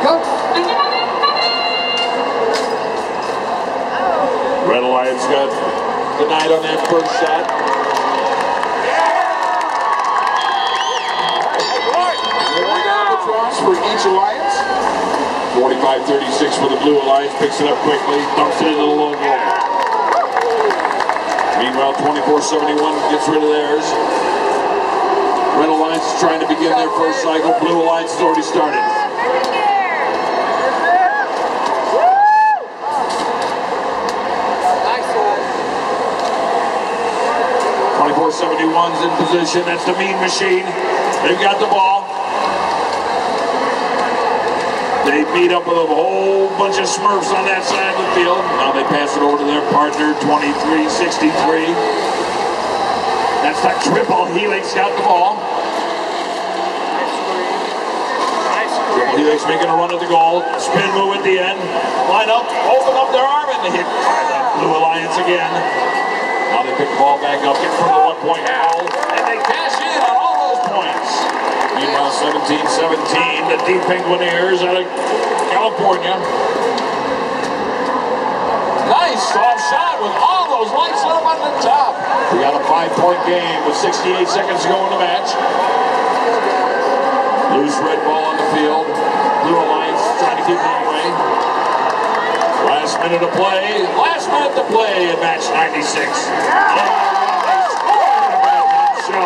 Coach. Red Alliance got denied on that first shot. Albatross for each alliance. 45-36 for the Blue Alliance. Picks it up quickly. Dumps it into the lone goal. Meanwhile, 24-71 gets rid of theirs. Red Alliance is trying to begin their first cycle. Blue Alliance has already started. 24-71's in position. That's the mean machine. They've got the ball. They meet up with a whole bunch of Smurfs on that side of the field. Now they pass it over to their partner, 23-63. That's that triple. Helix got the ball. Triple Helix making a run at the goal. Spin move at the end. Line up, open up their arm, and the Blue Alliance again. Now they pick the ball back up, get from the one-point goal, and they cash in on all those points. Meanwhile, 17-17, the D'Penguineers out of California. Nice soft shot with all those lights up on the top. We got a five-point game with 68 seconds to go in the match. Loose red ball on the field. Blue Alliance trying to keep it away. Last minute of play. Last minute to play in match 96. Oh, they scored a bad show.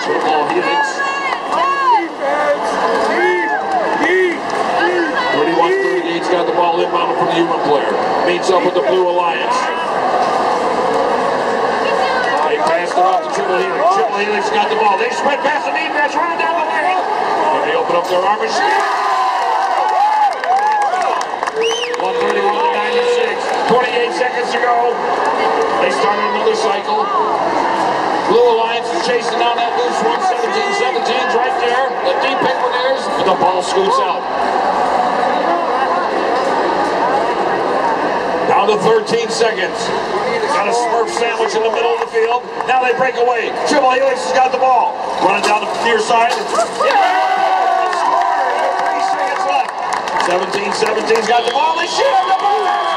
Triple Helix. 31-38's got the ball inbound from the human player. Meets up with the Blue Alliance. They passed it off to Triple Helix. Triple Helix got the ball. They spread past the defense, running down the lane. And they open up their arm. 131 to 96. 28 They started another cycle. Blue Alliance is chasing down that loose one. 17-17's right there. The D'Penguineers, but the ball scoots out. Down to 13 seconds. Got a Smurf sandwich in the middle of the field. Now they break away. Triple Helix has got the ball. Running down the near side. Yeah! Score! Three seconds left. 17-17's got the ball. They shoot. The ball